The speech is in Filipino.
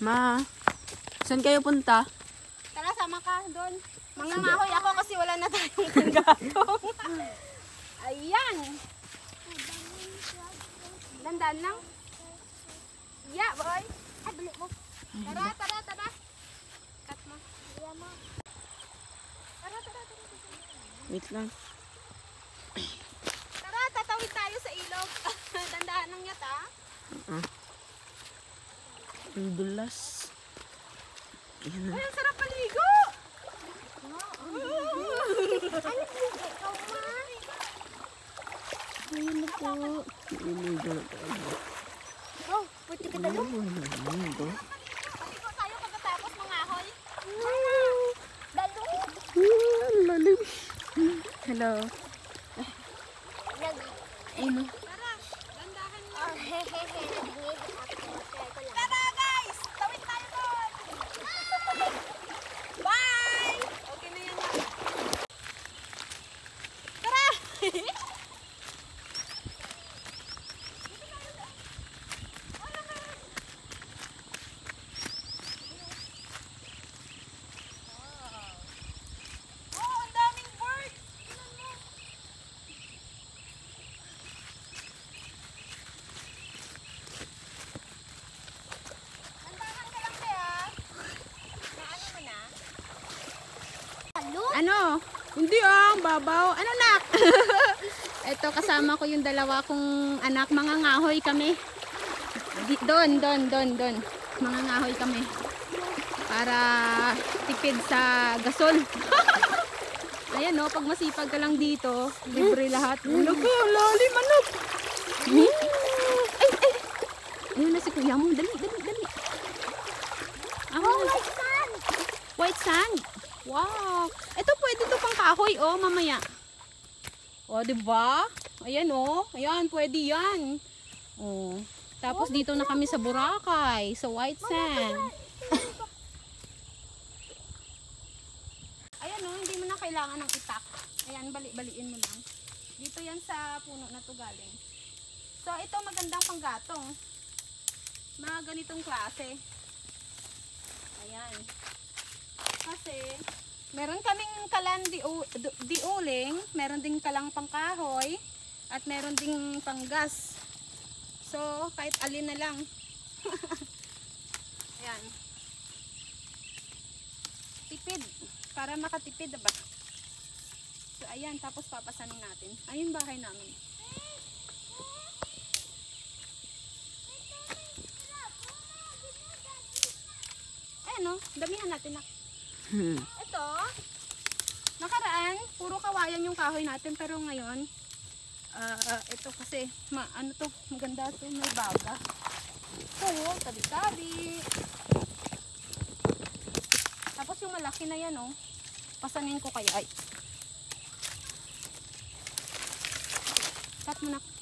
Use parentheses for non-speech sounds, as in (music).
Ma, saan kayo punta? Tara, sama ka doon. Mga ngahoy ako kasi wala na tayong (laughs) panggatong. Ayan. Dandan lang. Yeah, boy. Ay, balik mo. Tara, tara, tara. Cut mo. Yeah, mo. Tara, tara, tara. Wait lang. Tara, tatawid tayo sa ilog. (laughs) Dandahan ng yata. Ang dulas. Ayan na. Ay, ang sarap paligo. Ano po? Ayan na po. Iligo na tayo. Oh, pwede ka. Paligo tayo pagkatapos mga ahoy. Dalo. Ah, lalim. Hello. Ano? Tara, dandahan lang. Tara guys, tawid tayo doon. Bye! Okay na yan. Tara! Oh, ang daming birds! Tingnan mo. Dandahan ka lang, te, ah. Naano mo na? Ano? Hindi ang babaw. Ano nak? (laughs) Ito kasama ko yung dalawa kong anak. Mga ngahoy kami. Di- Doon, doon, doon, doon. Mga ngahoy kami. Para tipid sa gasol. (laughs) Ayan no, pag masipag ka lang dito, libre lahat. Ano ko, lalim manok. Ay, ay. Ayun na si kuya mo. Dali, dali, dali. Oh, white sand. White sand. Wow. Ito pwede to pang kahoy, oh, mamaya. Oh, 'di ba? Ayan oh. Ayan, pwede 'yan. Oh. Tapos dito na kami sa Boracay, sa White Sand. (laughs) Ayan oh, hindi mo na kailangan ng itak. Ayan, bali-baliin mo lang. Dito 'yan sa puno na to galing. So, ito magandang panggatong. Mga ganitong klase. Ayan. Kasi, meron kaming kalan di diuling, meron ding kalang pangkahoy, at meron ding panggas. So, kahit alin na lang. (laughs) Ayan. Tipid. Para makatipid, diba? So, ayan. Tapos papasanin natin. Ayun bahay namin. Ayan o. Damihan natin na. Hmm. (laughs) Ito, nakaraan, puro kawayan yung kahoy natin. Pero ngayon, ah, ito kasi, ma, ano to, maganda to, may baga. Oo, tabi-tabi. Tapos yung malaki na yan, oh. Pasanin ko kaya. Ay. Cut mo na.